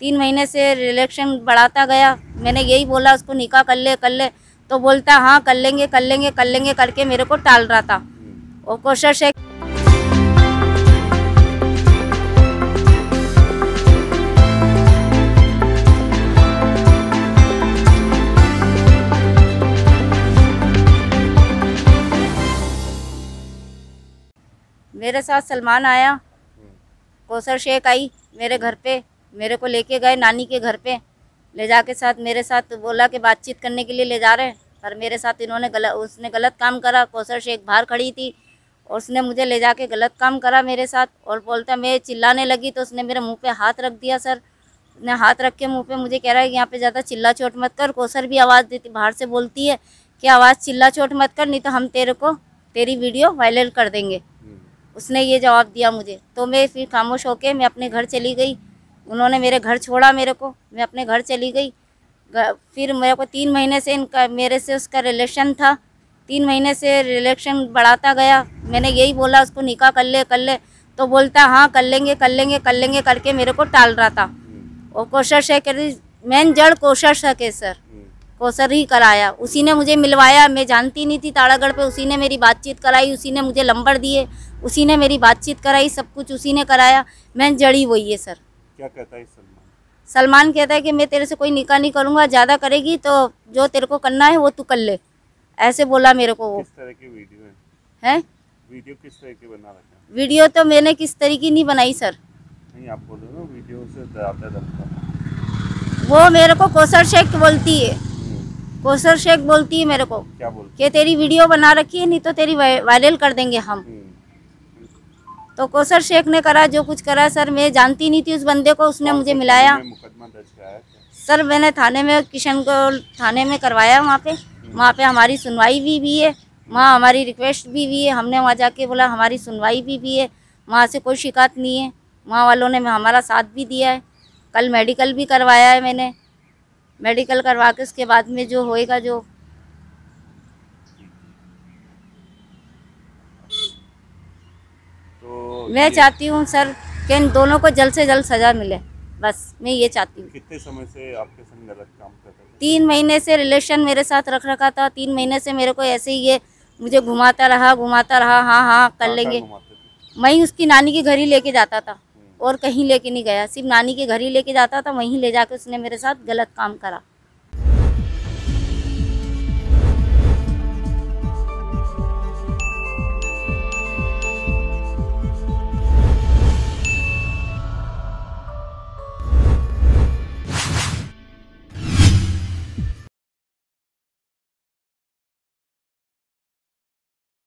तीन महीने से रिलेक्शन बढ़ाता गया। मैंने यही बोला, उसको निकाह कर ले कर ले। तो बोलता हाँ कर लेंगे कर लेंगे कर लेंगे, करके मेरे को टाल रहा था। और कौशल शेख मेरे साथ सलमान आया कौसर शेख आई मेरे घर पे। मेरे को लेके गए नानी के घर पे। ले जा के साथ मेरे साथ बोला कि बातचीत करने के लिए ले जा रहे हैं। पर मेरे साथ इन्होंने गलत उसने गलत काम करा। कौसर शेख बाहर खड़ी थी। और उसने मुझे ले जा जाके गलत काम करा मेरे साथ। और बोलता मैं चिल्लाने लगी तो उसने मेरे मुँह पे हाथ रख दिया सर। उसने हाथ रख के मुँह पे मुझे कह रहा है कि यहाँ पे ज़्यादा चिल्ला चोट मत कर। कौसर भी आवाज़ देती बाहर से बोलती है कि आवाज़ चिल्ला चोट मत कर नहीं तो हम तेरे को तेरी वीडियो वायरल कर देंगे। उसने ये जवाब दिया मुझे। तो मैं फिर खामोश होके मैं अपने घर चली गई। उन्होंने मेरे घर छोड़ा मेरे को। मैं अपने घर चली गई। फिर मेरे को तीन महीने से इनका, मेरे से उसका रिलेशन था। तीन महीने से रिलेशन बढ़ाता गया। मैंने यही बोला, उसको निकाह कर ले कर ले। तो बोलता हाँ कर लेंगे कर लेंगे कर लेंगे, करके मेरे को टाल रहा था। और कोशर शेख मेन जड़ कोशर शेख है सर कोसर ही कराया। उसी ने मुझे मिलवाया। मैं जानती नहीं थी ताड़ागढ़ पे। उसी ने मेरी बातचीत कराई। उसी ने मुझे लंबर दिए। उसी ने मेरी बातचीत कराई। सब कुछ उसी ने कराया। मैं जड़ी वही है, सर। क्या कहता है सलमान? सलमान कहता है कि मैं तेरे से कोई निकाह नहीं करूँगा ज़्यादा करेगी तो जो तेरे को करना है वो तू कर ले। ऐसे बोला मेरे को वो। किस तरह की वीडियो है? है? वीडियो किस तरह की बना रखा है? वीडियो तो मैंने किस तरीके नहीं बनाई सर। नहीं आप बोलो ना वीडियो से डराता वो मेरे को कोसर शेख बोलती है। कोसर शेख बोलती है मेरे को क्या बोल कि तेरी वीडियो बना रखी है नहीं तो तेरी वायरल कर देंगे हम। हम्म। तो कोसर शेख ने करा जो कुछ करा सर मैं जानती नहीं थी उस बंदे को उसने मुझे मिलाया। सर मैंने थाने में किशन को थाने में करवाया वहाँ पे। वहाँ पे हमारी सुनवाई भी भी है। वहाँ हमारी रिक्वेस्ट भी भी है। हमने वहाँ जाके बोला हमारी सुनवाई भी भी है। वहाँ से कोई शिकायत नहीं है। वहाँ वालों ने हमारा साथ भी दिया है। कल मेडिकल भी करवाया है मैंने। मेडिकल करवा के उसके बाद में जो होएगा जो तो मैं चाहती हूँ सर कि इन दोनों को जल्द से जल्द सज़ा मिले। बस मैं ये चाहती हूँ। कितने समय से आपके संग गलत काम कर रहे तीन महीने से रिलेशन मेरे साथ रख रखा था। तीन महीने से मेरे को ऐसे ही ये मुझे घुमाता रहा घुमाता रहा हाँ हाँ कर लेंगे। मैं ही उसकी नानी के घर ही लेके जाता था हम्म। और कहीं लेके नहीं गया। सिर्फ़ नानी के घर ही लेके जाता था वहीं ले जाके उसने मेरे साथ गलत काम करा।